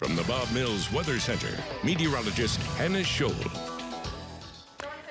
From the Bob Mills Weather Center, meteorologist Hannah Scholl.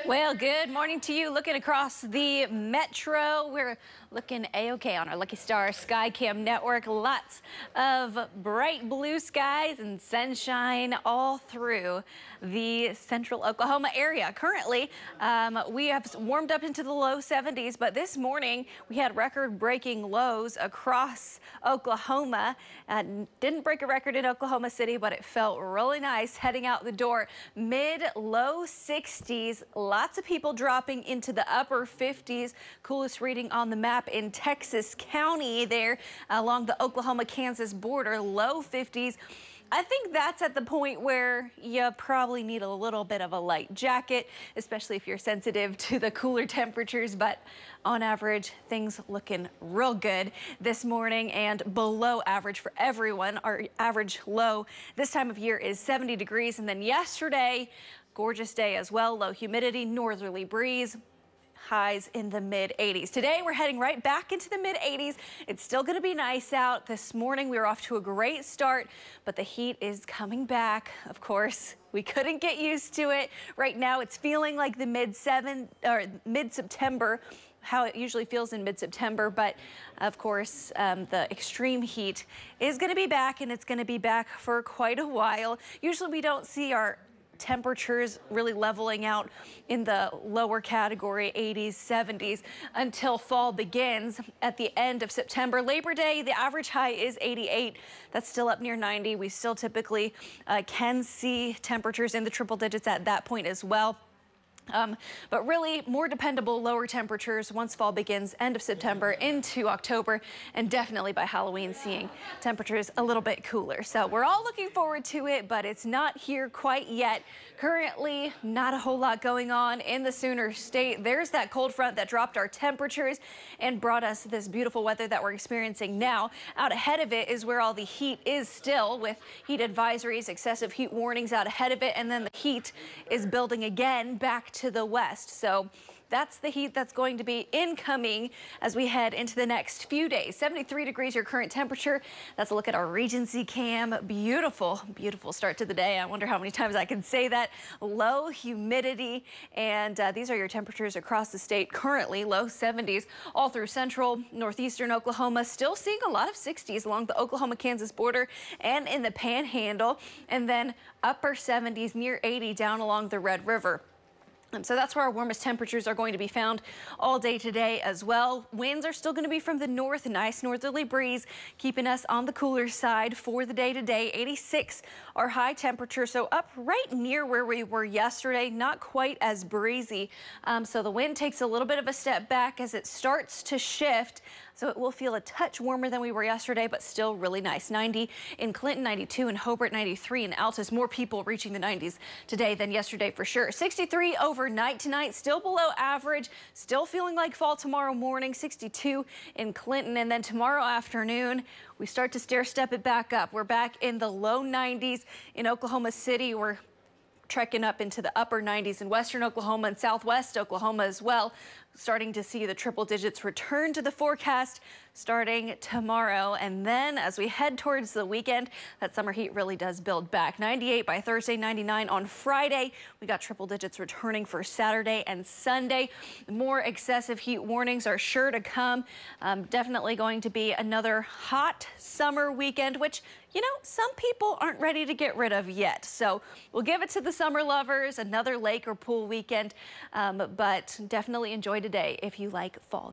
Well, good morning to you. Looking across the metro, we're looking a-okay on our Lucky Star Skycam network. Lots of bright blue skies and sunshine all through the central Oklahoma area. Currently, um, we have warmed up into the low 70s, but this morning we had record-breaking lows across Oklahoma. Uh, didn't break a record in Oklahoma City, but it felt really nice heading out the door. Mid-low 60s, lots of people dropping into the upper 50s. Coolest reading on the map in Texas County there along the Oklahoma-Kansas border, low 50s. I think that's at the point where you probably need a little bit of a light jacket, especially if you're sensitive to the cooler temperatures. But on average, things looking real good this morning and below average for everyone. Our average low this time of year is 70 degrees. And then yesterday, gorgeous day as well. Low humidity, northerly breeze highs in the mid 80s. Today we're heading right back into the mid 80s. It's still going to be nice out. This morning we were off to a great start, but the heat is coming back. Of course, we couldn't get used to it. Right now it's feeling like the mid 7 or mid September how it usually feels in mid-September, but of course um, the extreme heat is going to be back and it's going to be back for quite a while. Usually we don't see our temperatures really leveling out in the lower category 80s 70s until fall begins at the end of September. Labor Day the average high is 88 that's still up near 90 we still typically uh, can see temperatures in the triple digits at that point as well um, but really more dependable lower temperatures once fall begins end of September into October and definitely by Halloween seeing temperatures a little bit cooler. So we're all looking forward to it, but it's not here quite yet. Currently, not a whole lot going on in the Sooner State. There's that cold front that dropped our temperatures and brought us this beautiful weather that we're experiencing now. Out ahead of it is where all the heat is still with heat advisories, excessive heat warnings out ahead of it, and then the heat is building again back to the west. So that's the heat that's going to be incoming as we head into the next few days. 73 degrees your current temperature. That's a look at our Regency cam. Beautiful, beautiful start to the day. I wonder how many times I can say that. Low humidity and uh, these are your temperatures across the state currently. Low 70s all through central, northeastern Oklahoma. Still seeing a lot of 60s along the Oklahoma-Kansas border and in the panhandle. And then upper 70s near 80 down along the Red River. Um, so that's where our warmest temperatures are going to be found all day today as well. Winds are still going to be from the north, nice northerly breeze, keeping us on the cooler side for the day today. 86 our high temperature, so up right near where we were yesterday, not quite as breezy. Um, so the wind takes a little bit of a step back as it starts to shift. So it will feel a touch warmer than we were yesterday, but still really nice. 90 in Clinton, 92 in Hobart, 93 in Altus. More people reaching the 90s today than yesterday for sure. 63 overnight tonight, still below average. Still feeling like fall tomorrow morning. 62 in Clinton. And then tomorrow afternoon, we start to stair step it back up. We're back in the low 90s in Oklahoma City. We're trekking up into the upper 90s in western Oklahoma and southwest Oklahoma as well. Starting to see the triple digits return to the forecast starting tomorrow. And then as we head towards the weekend, that summer heat really does build back. 98 by Thursday, 99 on Friday. We got triple digits returning for Saturday and Sunday. More excessive heat warnings are sure to come. Um, definitely going to be another hot summer weekend, which you know, some people aren't ready to get rid of yet. So we'll give it to the summer lovers, another lake or pool weekend, um, but definitely enjoy today if you like fall.